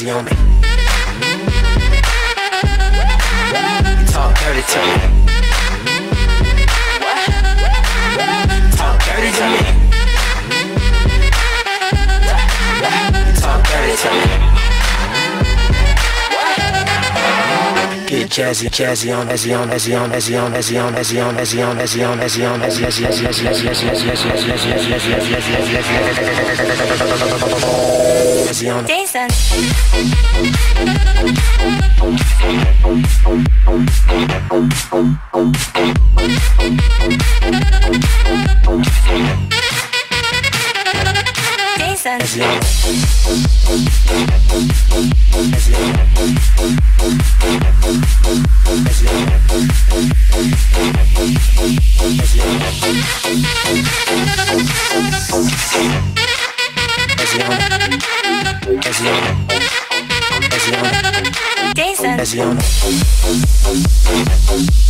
jazzy on me. Jazzy, on, jazzy on, jazzy on, jazzy on, jazzy on, jazzy on, jazzy on, jazzy on, jazzy on, jazzy, jazzy, jazzy, jazzy, jazzy, jazzy, jazzy, jazzy, jazzy, jazzy, jazzy, jazzy, jazzy on. Jason. Jason. Jazzy on. Jazzy on. Jazzy Jason. Dancing.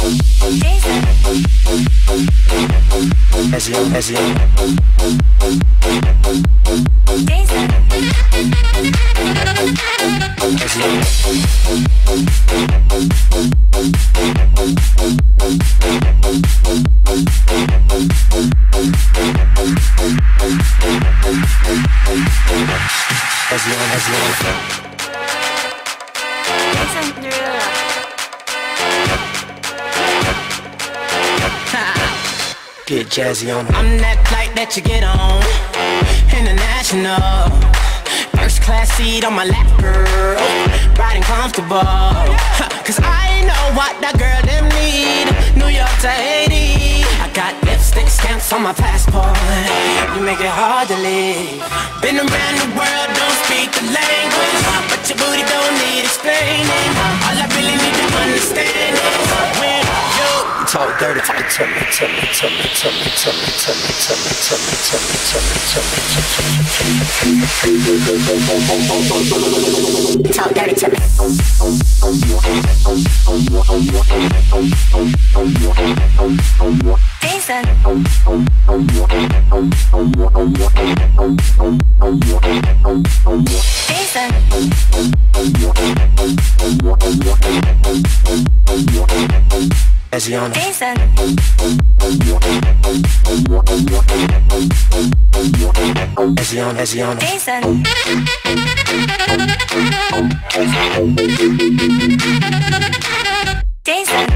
Jazzy on. I'm that flight that you get on. International. First class seat on my lap, girl. Riding comfortable. Cause I know what that girl them need. New York to Haiti. I got lipstick stamps on my passport. You make it hard to leave. Been around the world, don't speak the language. But your booty don't need explaining. All I really need to understand is when Talk dirty to to me, to me, to me, to me, to me, to me. Talk dirty to me. Jason. Jason. Asiana. Asiana, Asiana. Jason. Jason.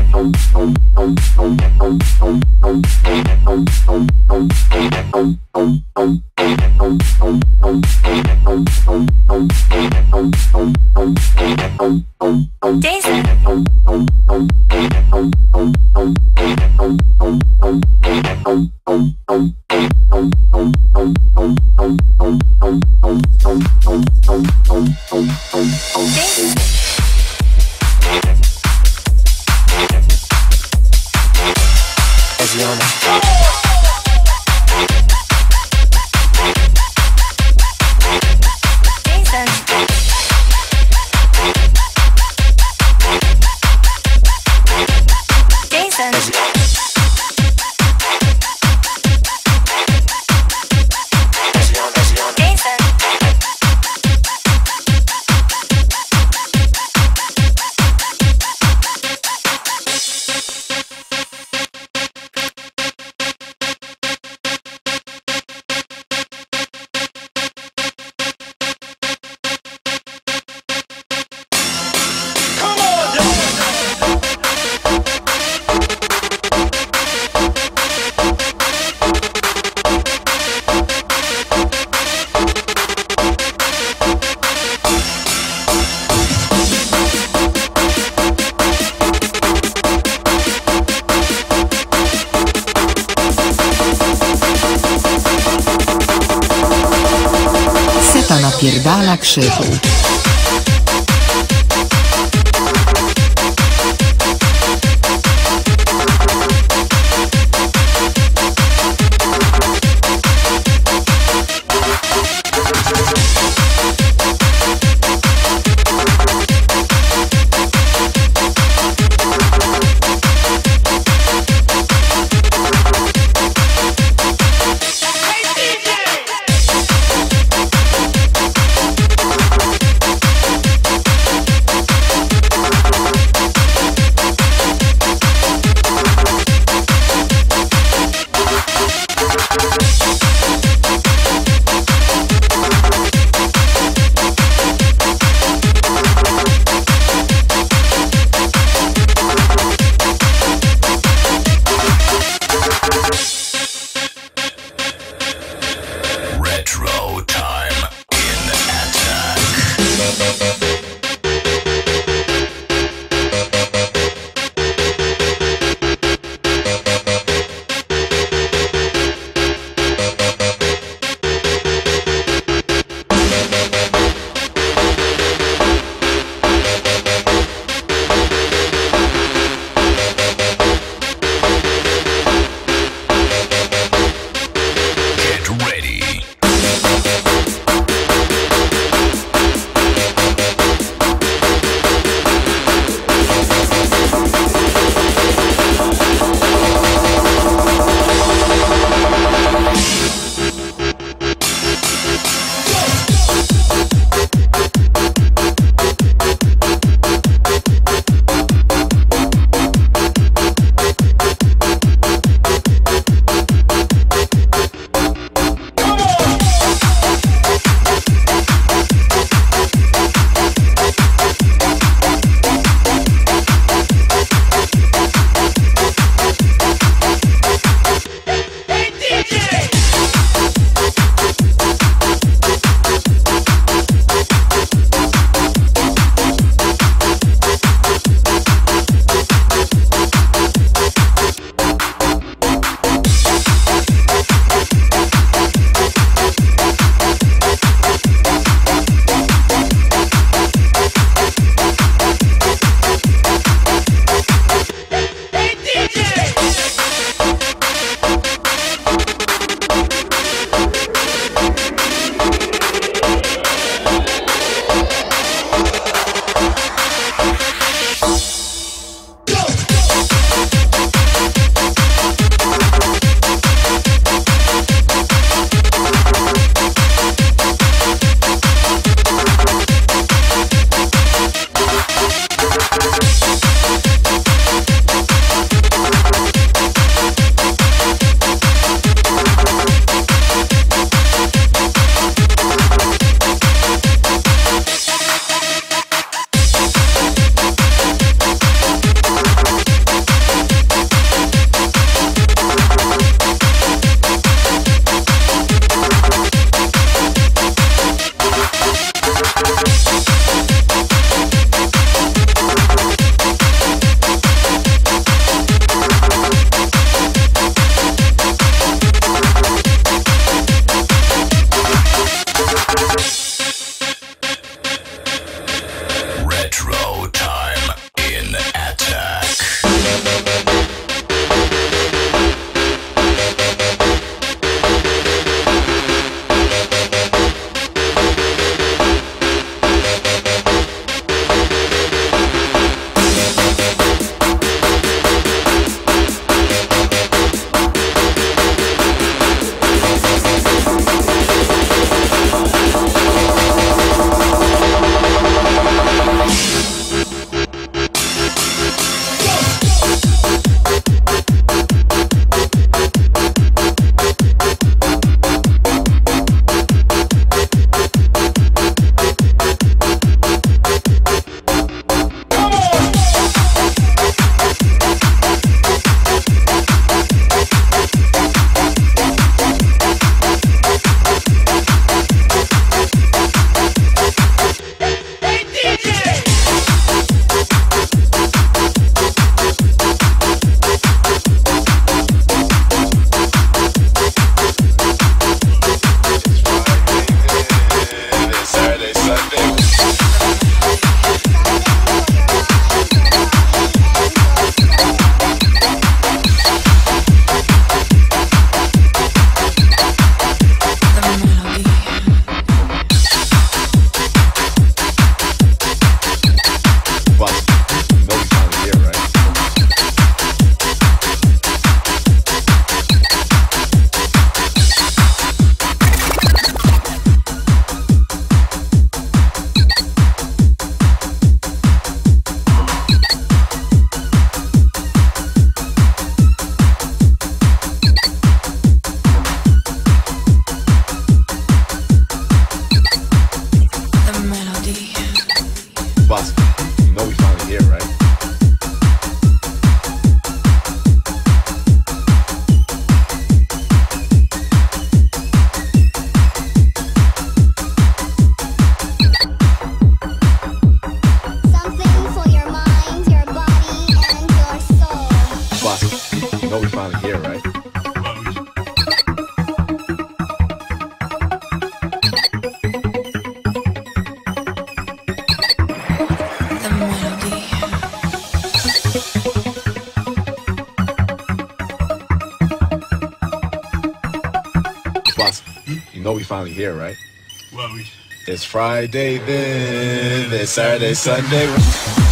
przyjechał. Friday then, it's Saturday, Sunday.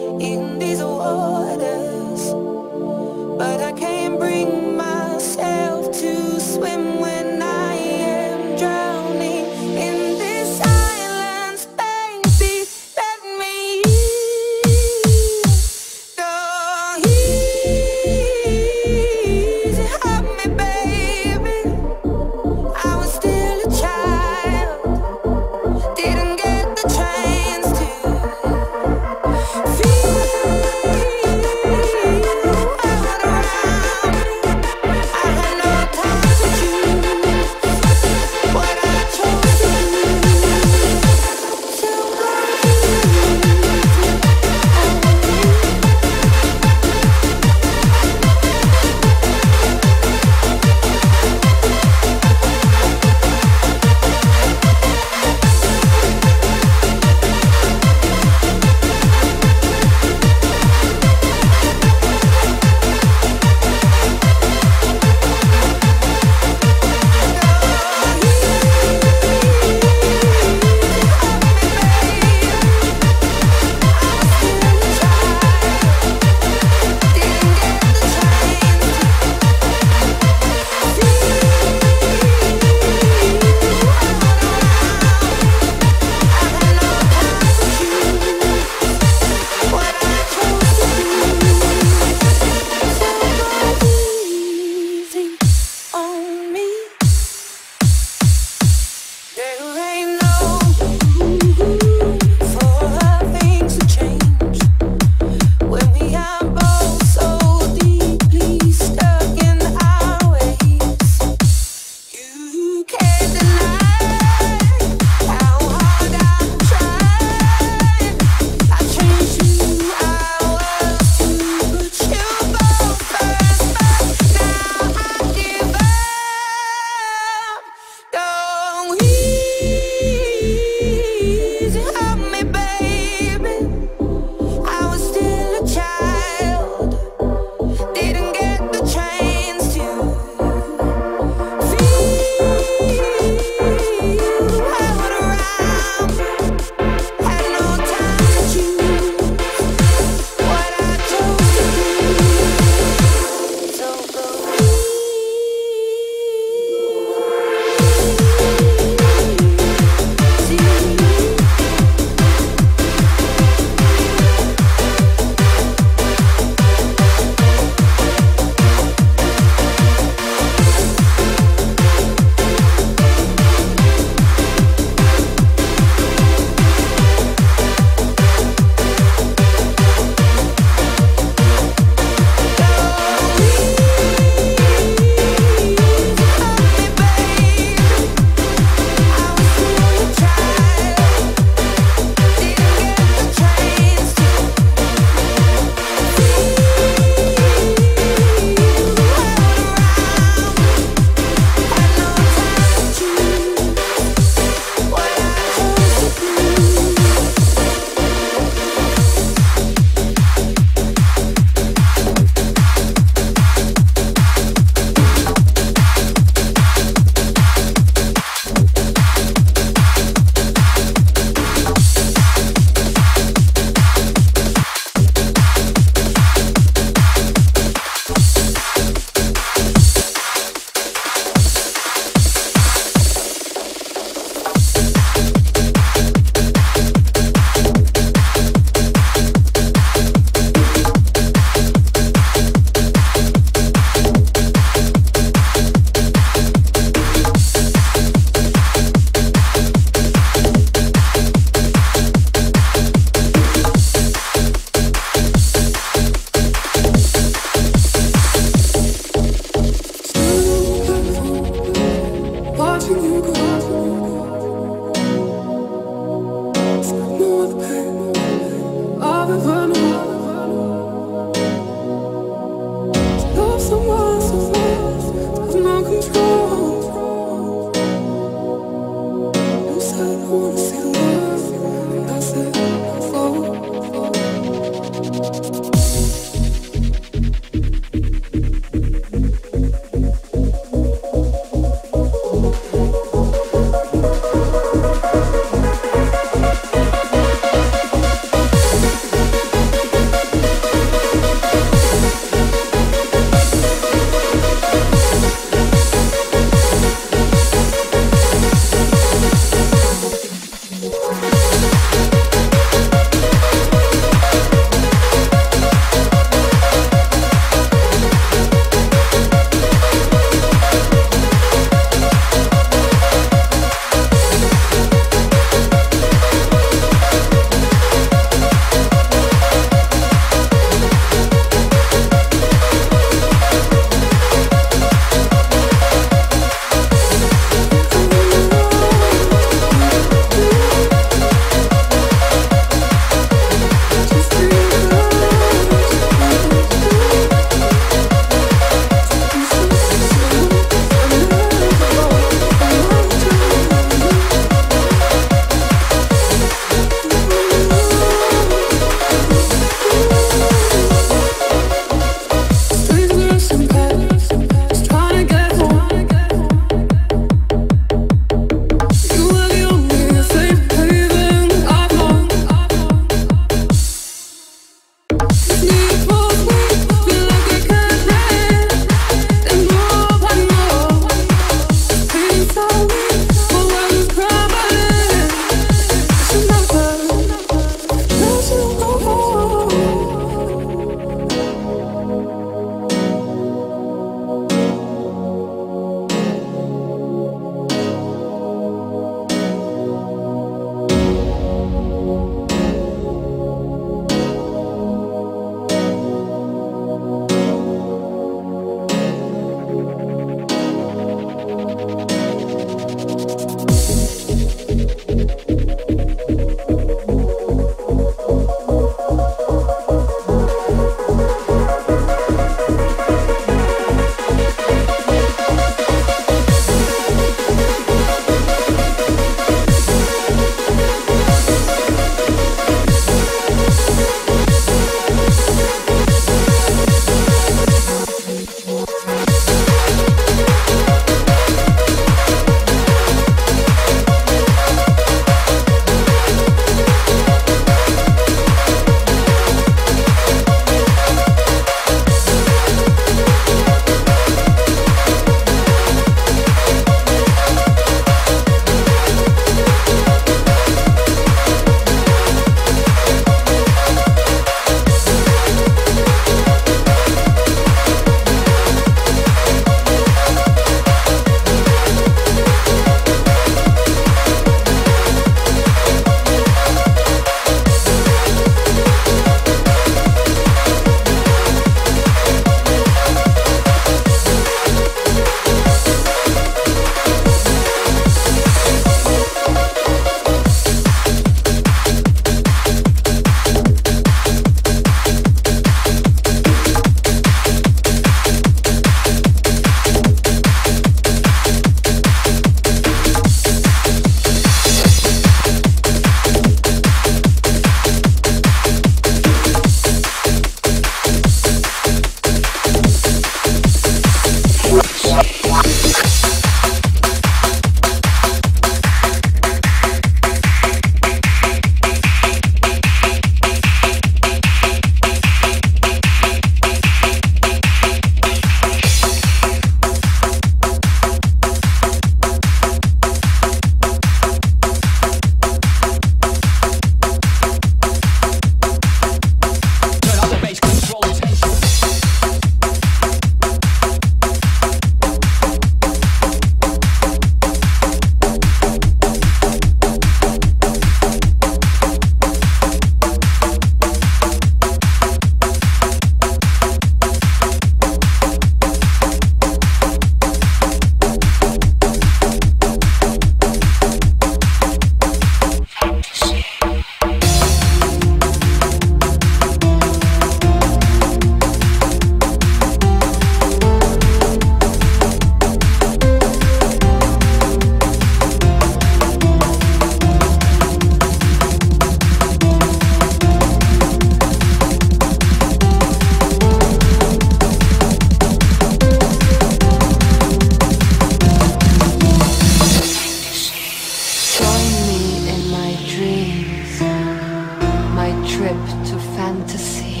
fantasy.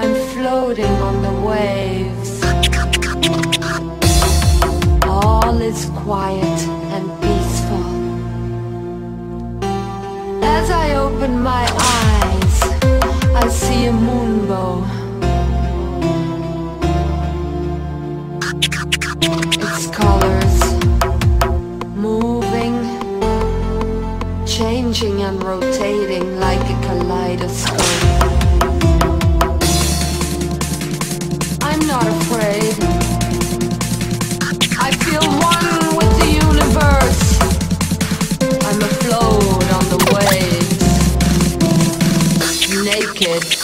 I'm floating on the waves. All is quiet and peaceful. As I open my eyes, I see a moon. Changing and rotating like a kaleidoscope. I'm not afraid. I feel one with the universe. I'm afloat on the waves. Naked.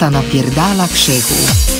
Tata napierdala krzychu.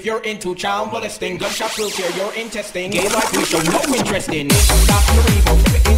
If you're into child molesting, gunshot will tear your intestine. Gay life we show no interest in. Stop your evil.